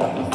Gracias.